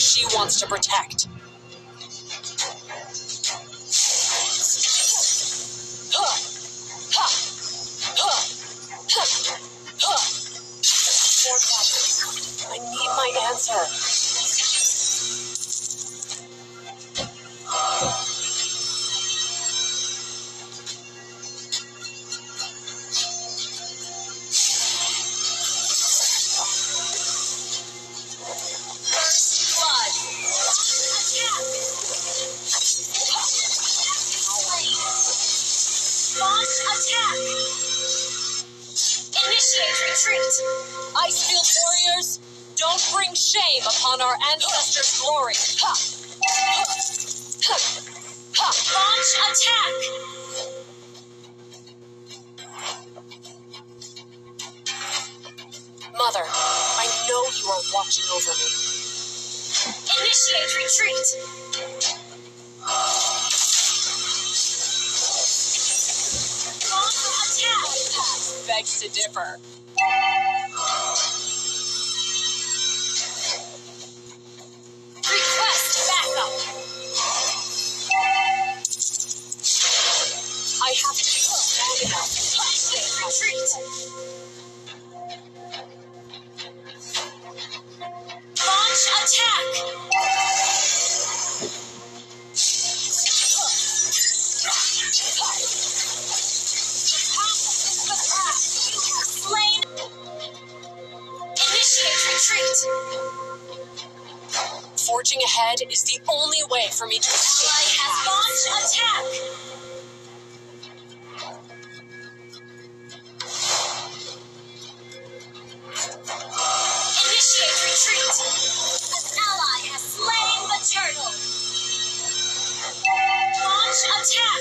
She wants to protect. Attack! Initiate retreat! Icefield warriors, don't bring shame upon our ancestors' glory. Ha! Ha! Ha! Launch attack! Mother, I know you are watching over me. Initiate retreat! Begs to differ. Request backup! I have to. Initiate retreat! Launch attack! Retreat! Forging ahead is the only way for me to stay. Launch attack. Initiate retreat. This Ally escape. has launched attack!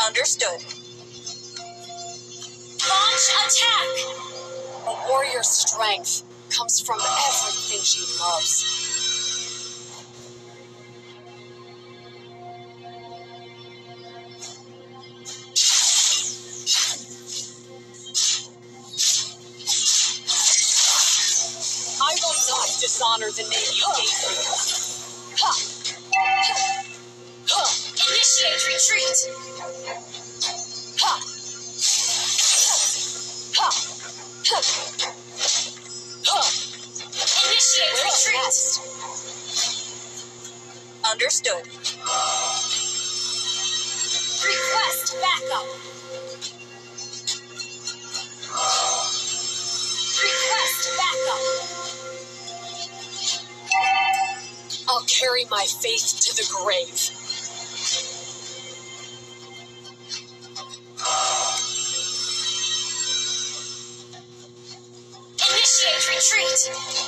Initiate Attack! A warrior's strength comes from everything she loves. Understood. Request backup! Request backup! I'll carry my faith to the grave. Initiate retreat!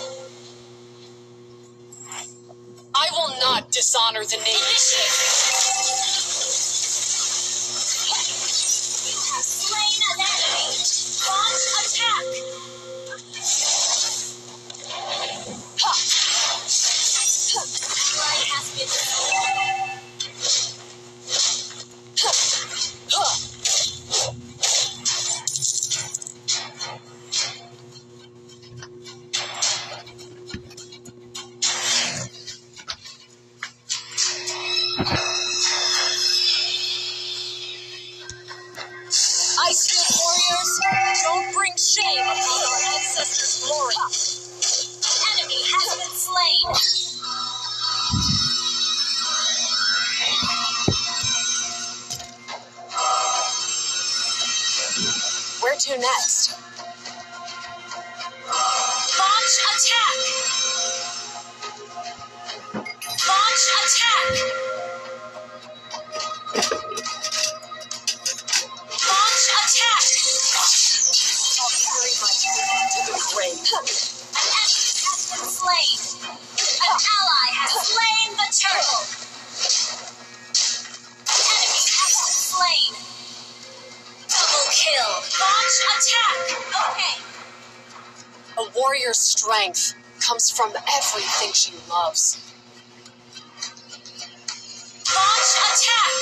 An enemy! Launch attack! you next. warrior's strength comes from everything she loves. Launch attack!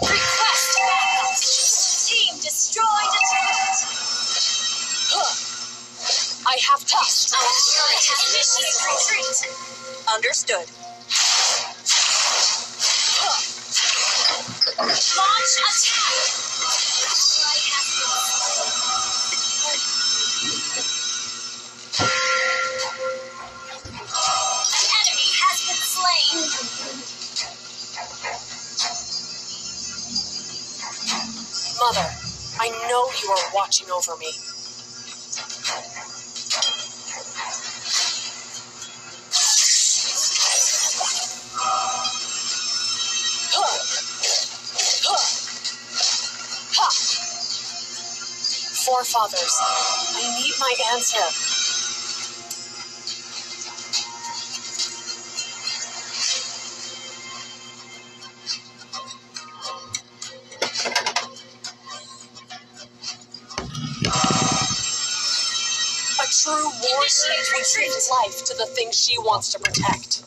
Request backup! Team destroyed attacked! I have to. Our retreat. Understood. watching over me. Forefathers, I need my answer. Paige would his life to the thing she wants to protect.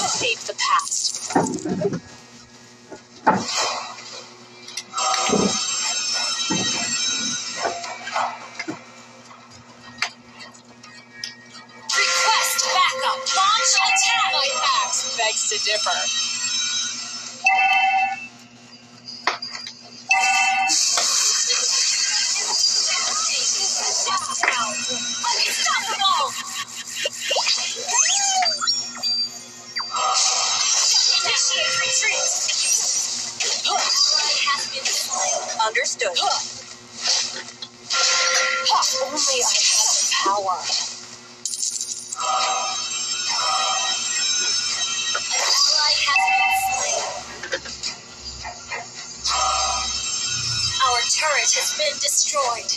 save the past. turret has been destroyed.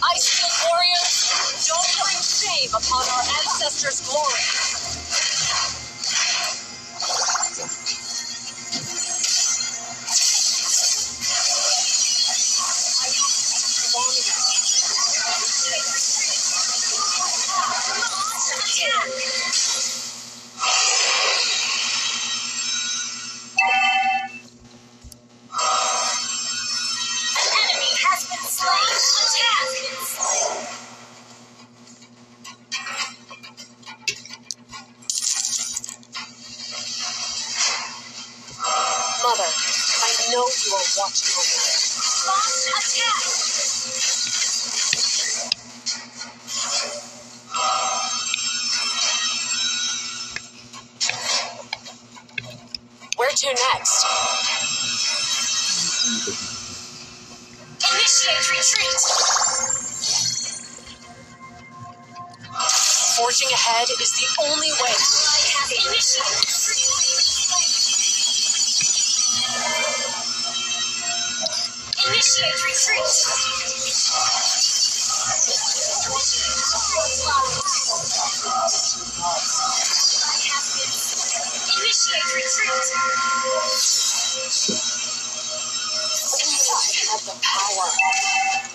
Icefield warriors, don't bring shame upon our ancestors' glory. To next? Initiate retreat. Forging ahead is the only way. I retreat. Initiate retreat. Initiate retreat. Power.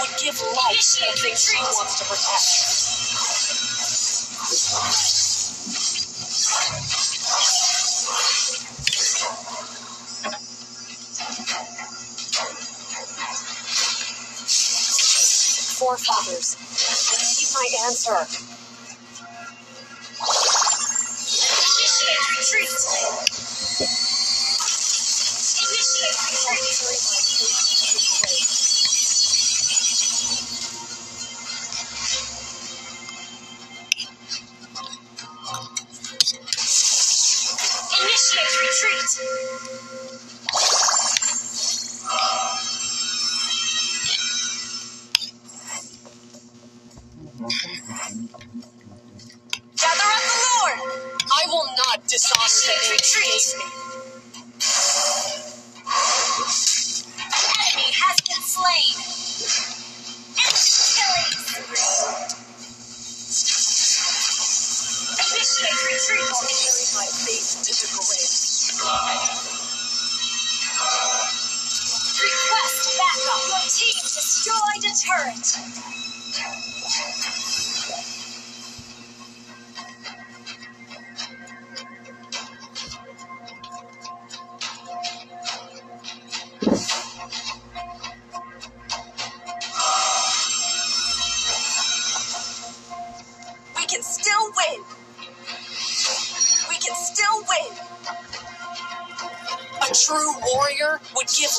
Would give life to the thing she wants to protect. Forefathers, my answer.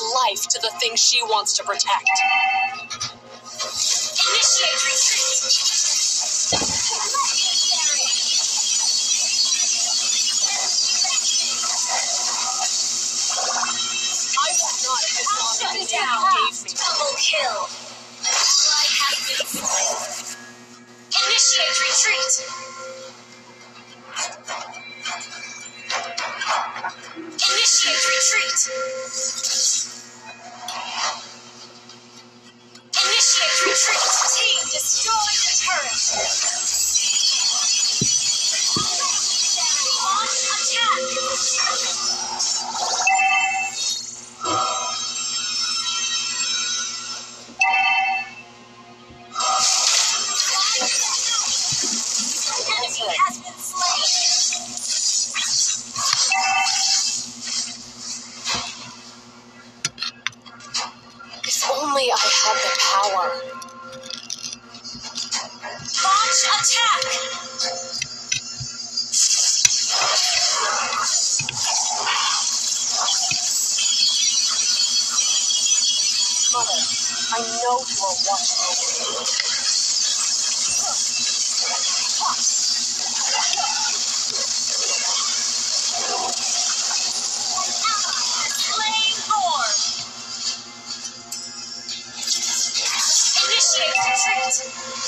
Life to the thing she wants to protect. Initiate retreat. I will not dishonor the Shut name down. you gave me. Double kill. Ally has been slain. Initiate retreat. Initiate retreat. Retreat. Team destroyed the turret. Mother, I know you are watching over me. Initiate retreat.